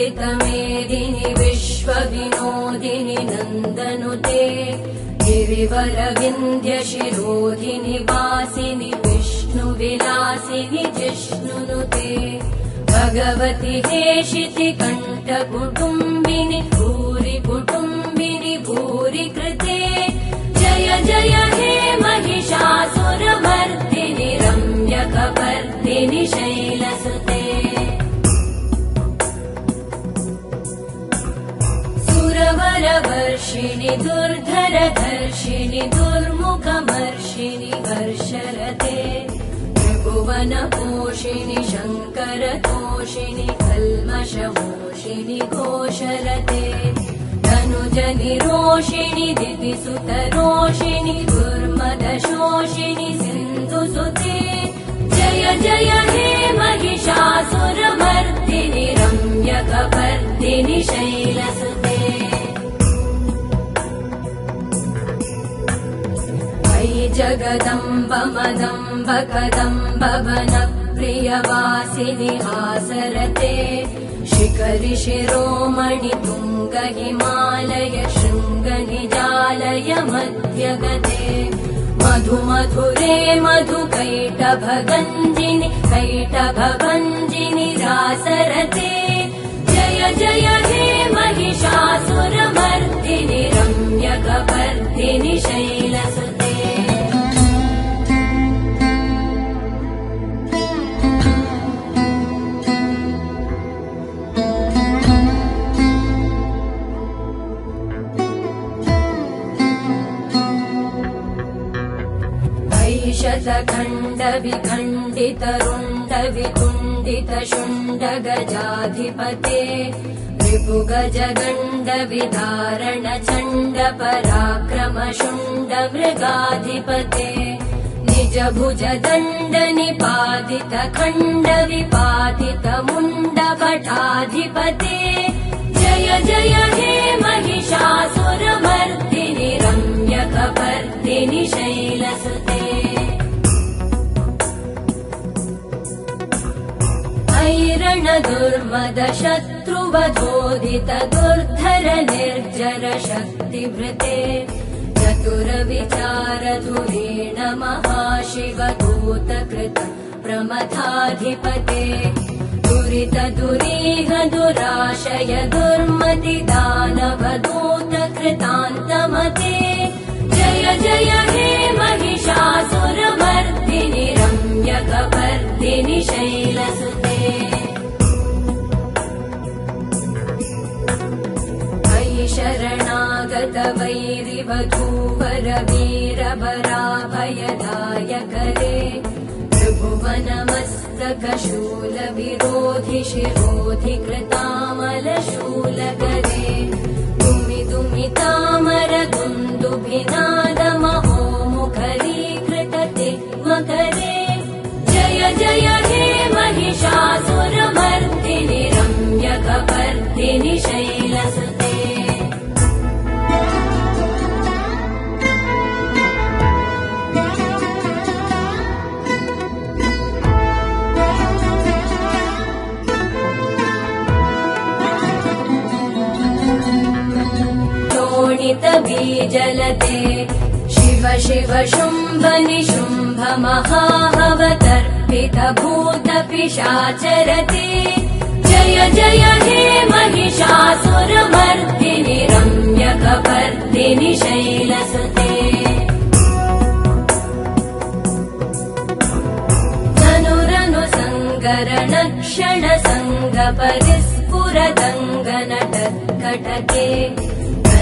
मेदिनि विश्वविनोदिनि नन्दनुते गिरिवरविन्द्यशिरोधिनि वासिनि विष्णुविलासिनि जिष्णुनुते भगवति हेशिति कण्ठकुटुम्बिनि पूरि सुरवरवर्षिणि दुर्धरधर्षिणि दुर्मुखमर्षिणि हर्षरते त्रिभुवनपोषिणि शङ्करतोषिणि कल्मषमोषिणि घोषरते धनुजनिरोषिणि दितिसुतरोषिणि दुर्मदशोषिणि सिन्धुसुते जय जय हे महिषासुरमर्दिनि रम्यकपर्दिनि शैलसुते वनप्रियवासिनि हासरते शिखरि शिरोमणि तुङ्ग हिमालय शृङ्गनिजालय मध्यगते मधु मधुरे मधुकैटभगञ्जिनि कैटभञ्जिनि रासरते जय जय हे महिषासुरमर्दिनि रम्यकपर्दिनि शैलसुते वितुण्डित शुण्ड गजाधिपते गण्ड विदारण चण्ड पराक्रम शुण्ड मृगाधिपते निज भुज दण्ड निपातित खण्ड विपातित मुण्ड भटाधिपते जय जय हे महिषासुरमर्दिनि रम्यकपर्दिनि शैलसुते ऐरण दुर्मद शत्रुवधोदित दुर्धर निर्जर शक्तिभृते चतुरविचार धुरेण महाशिवदूत कृत प्रमथाधिपते। दुरित दुरीह दुराशय दुर्मति दानवदूत कृतान्तमते जय जय हे महिषासुरमर्दिनि रम्यकपर्दिनि शैलसुते वैरिवधूवर वीरवराभयदायकरे त्रिभुवनमस्तकशूल विरोधि शिरोधि कृतामलशूलकरे दुमि दुमि तामर दुन्दुभिनादमहो मुखरीकृतते मकरे जय जय हे महिषासुरमर्दिनि रम्यकपर्दिनि शोणितबीजलते शिव शिव शुम्भ निशुम्भ महाहवतर्पित भूत पिशाचरते जय जय हे महिषासुरमर्दिनि रम्यकपर्दिनि शैलसुते। धनुरनु